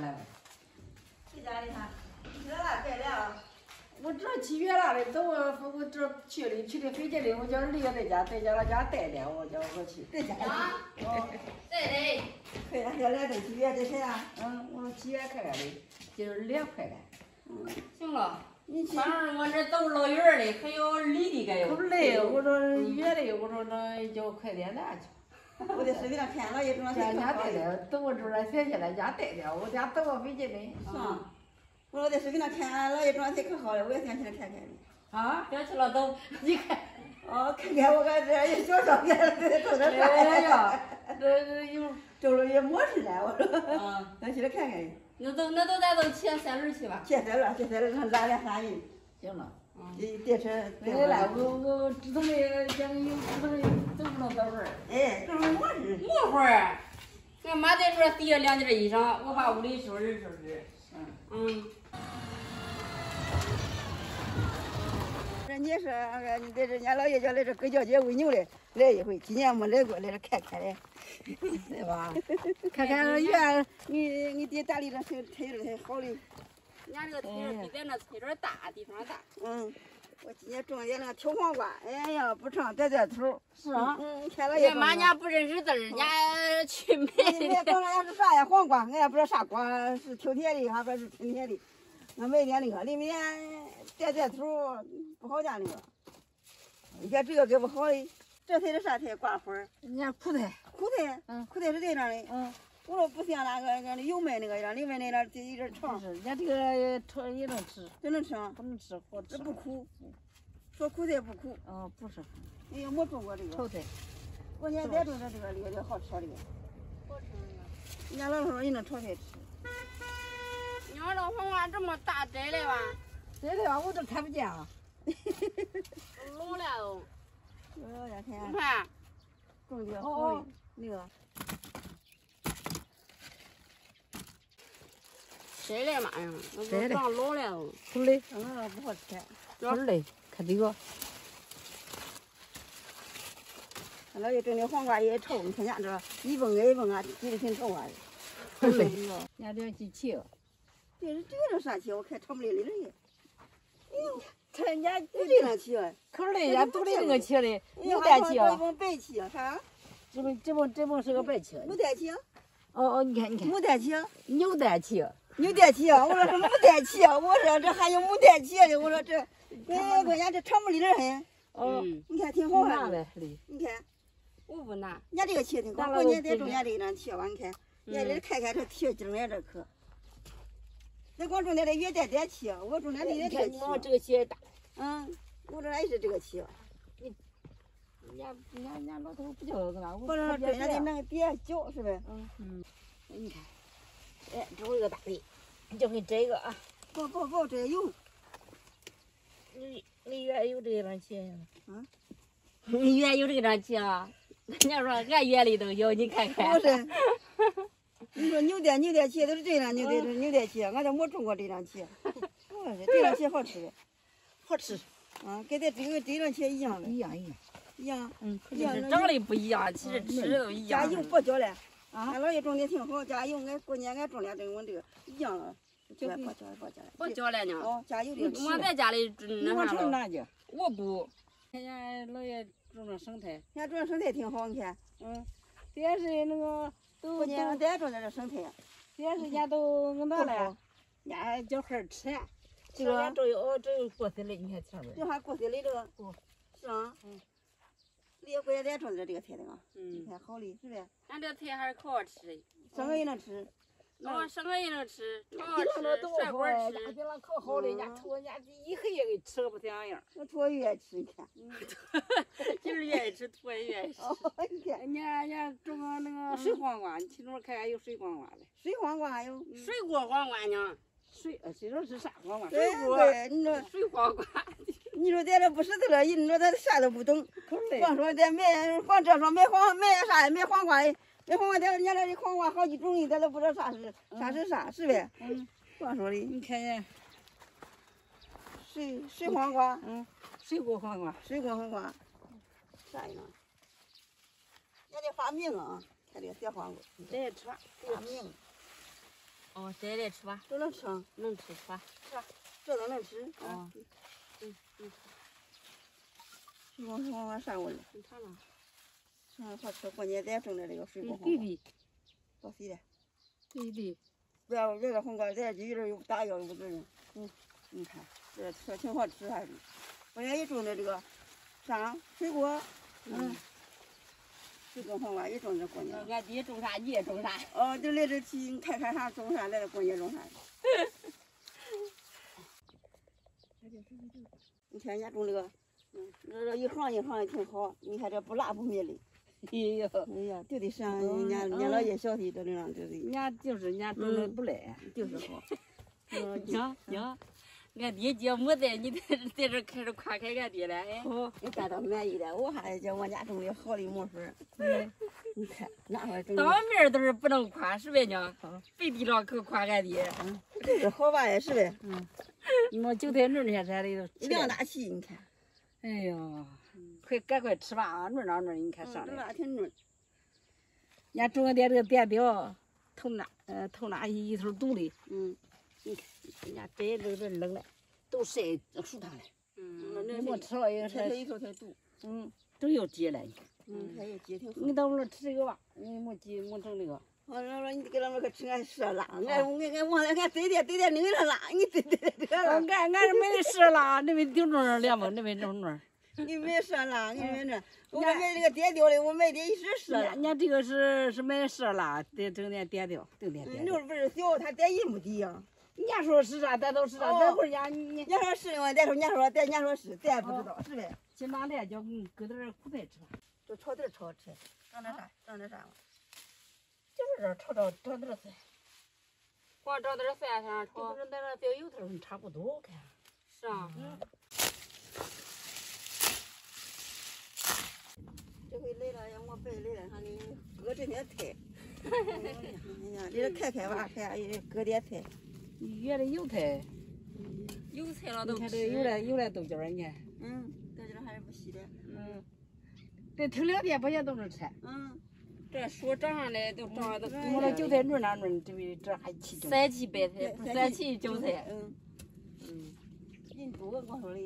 年了。谁家的他？热了，该来了。我这七月了的，等我我这去的去的飞机的，我叫儿子在家，在家了家待待，我叫我去。在家。哦，对对。快呀，要来等几月的谁呀？嗯，我说几月开的，今儿两块了。嗯，行了。你反正我这都老远的，还有离的该有。不累，我说远的，我说那叫快点拿去。我在手机上看了一张，在家待待，等我这儿写下来家待待，我家等我飞机的。是吗？我说在手机上看了一张才可好了，我也想起来看看你。啊，想去了都，你看。哦，看看我看这一小照片，这瞅着啥呀？这这有照了也没事了，我说。嗯。想起来看看。那都那都咱都骑三轮去吧。骑三轮，骑三轮，上咱俩仨人。行了。嗯。电车。来了，我我直通的讲有知道的走不能走会儿。哎，这会儿没事。没会儿。俺妈在这叠了两件衣裳，我把屋里收拾收拾。嗯。嗯。人家说，你在这，俺姥爷家来这搁叫姐喂牛嘞，来一回，今年没来过，来这看看嘞，对吧？看看院，你你爹打理这菜菜的还好嘞。俺这个菜园比咱那菜园大，地方大。嗯，我今年种的那个挑黄瓜，哎呀，不成这这头。是啊。嗯，看了也。俺妈家不认识字儿，家 去买的。俺种的是啥呀？黄瓜，俺也不知道啥瓜，是秋天的还不是春天的。俺买点那个，里面这这头。不好家那个，你看这个给不好的，这才是啥菜？瓜花儿。人家苦菜。苦菜。嗯。苦菜是这样的。嗯。我说不像那个俺的油麦那个样，里面那点就有点长。是，人家这个吃也能吃。也能吃啊？不能吃，好吃。这不苦。说苦菜不苦。嗯，不是。哎呀，没种过这个。炒菜。过年再种点这个，这个好吃的。好吃人家老说人能炒菜吃。你看这黄瓜这么大摘的吧？摘的吧，我都看不见啊。老了哦，我两天。你看，种的好那个。摘来嘛呀？摘来。长老了哦。不累。嗯，不好吃。不累。看这个。俺老爷种的黄瓜也臭，你看人家这一蹦挨一蹦啊，挤得挺臭啊。不累。人家这机器。这是这个啥气？我看长不溜溜的。哎呦。看人家有这样气，可是人家肚里那个气嘞，有带气啊。这帮白气啥？这不这不这不是个白气。没带气。哦哦，你看你看。没带气。有带气。有电器啊！我说是没电器啊！我说这还有没电器的？我说这，哎，关键这长不溜溜很。哦。你看挺好看的。你看。我不拿。人家这个气挺好，过年再种点这张气吧，你看。人家这看看这铁筋儿这可。咱光种点这越带带气，我种点这越带气。我这个气也大。嗯，我这也是这个气。你，人家人家人家老头不叫个嘛，我这人家的那个别叫是呗。嗯嗯。你看，哎，这我一个大的，你就给摘一个啊。不不不，这有。你你院有这张气？嗯。你院有这张气啊？人家说俺院里都有，你看看。不是。你说牛带牛带气都是这样牛带牛带气，俺都没种过这张气。我说这张气好吃的。好吃，啊，跟咱这个这张茄一样的，一样一样，一样，嗯，一样，长得不一样，其实吃的都一样。加油不浇嘞，啊，俺姥爷种的挺好，加油，俺过年俺种俩这个这个一样了，浇不浇不浇不浇了呢。哦，加油的。我在家里那啥了。我不。看家姥爷种的生菜，人家种的生菜挺好，你看，嗯，也是那个都过年咱种点这生菜，也是人家都拿来，人家叫孩儿吃。这个这有哦，这有过水了，你看前面。这还过水了，这个。哦。是啊。嗯。这过年咱种的这个菜的啊。嗯。你看好嘞，是不是？俺这菜还是可好吃的。生个也能吃。那生个也能吃，炒好吃，涮锅吃。这那可好的，人家土人家一黑也给吃个不像样。那土也爱吃，你看。就是愿意吃，土也愿意吃。你看，人家人家种个那个水黄瓜，你其中看看有水黄瓜的。水黄瓜还有。水果黄瓜呢？水，这种是啥黄瓜？水果，你说水黄瓜。你说咱这不识字了，你说咱啥都不懂。光说咱买，光这说买黄买啥买黄瓜，买黄瓜咱人家这黄瓜好几种的，咱都不知道啥是啥是啥，是呗？嗯。光说的。你看见？水水黄瓜，嗯，水果黄瓜，水果黄瓜。啥样？人家发明啊，看这个小黄瓜，这也吃，发明。哦，摘来吃吧，都能吃啊，能吃吃吧。这都能吃啊哦。嗯嗯，水果黄瓜啥味儿？你尝尝。上好吃，过年咱种的这个水果黄瓜，对对多肥的。对对，不要这个红瓜，咱就有点有打药有这种。嗯，你看，这吃挺好吃还是。过年一种的这个啥水果，嗯，水果黄瓜也种这过年。俺爹种啥你也种啥。哦，就来这去，你看看啥种啥，来这过年种啥。你看人家种这个，嗯，这这一行一行的挺好。你看这不辣不灭的。哎呀，哎呀，就得上人家人家老爷小的都那样，就得人家就是人家种的不赖。就是好。嗯，行行，俺爹节目在你在在这开始夸开俺爹了，哎。好，你感到满意了。我还叫我家种的好的没法儿。嗯，你看，哪块种当的？面都是不能夸，是呗娘？背地上可夸俺爹。就是好吧也是呗。你们韭菜嫩儿啥的都吃了。两大气，你看，哎呦，快赶快吃吧啊！嫩啊嫩，你看上这来了。俩挺嫩。人家种的这个电表，头那呃头那一一头堵的，嗯，人家摘都是扔了，都晒熟它了。嗯，你那没吃了也是，一头才毒。嗯，都要结了。嗯，还有结挺好。你到时候吃这个吧，你没结没整这个。我说说你给他们可吃俺蛇辣，俺俺俺忘了俺对的对的那个辣，你对对对这俺，俺是没得蛇啦，那边顶中两毛，那边顶中。你买蛇辣，你买这，我这买这个碘掉的，我买的一是蛇辣人。家这个是是买蛇啦，得整点碘掉，整点碘掉。牛不是小，它碘一亩地呀。人家说是啥，咱都是啥，哦咱不是人家你人家说是嘛，咱说人家说咱人家说是，咱也不知道是呗？去拿来叫嗯搁点苦菜吃吧，这炒点炒吃，整点啥？整点啥嘛？就是这炒炒炒点菜，光找点饭上就炒是，咱那掉油头差不多，我看。是啊，嗯。这回来了，要没白来了，让你割这点菜。哎呀，你这开开吧，看也割点菜。原来有菜，有菜了啊都吃。有了有了豆角儿，你看，嗯，豆角还是不稀的。嗯，这停两天不行都能吃。嗯，这树长上来都长上都嗯我那韭菜嫩哪嫩，这边这还起韭菜。三七白菜，不三七韭菜。嗯，嗯，人多，我说的。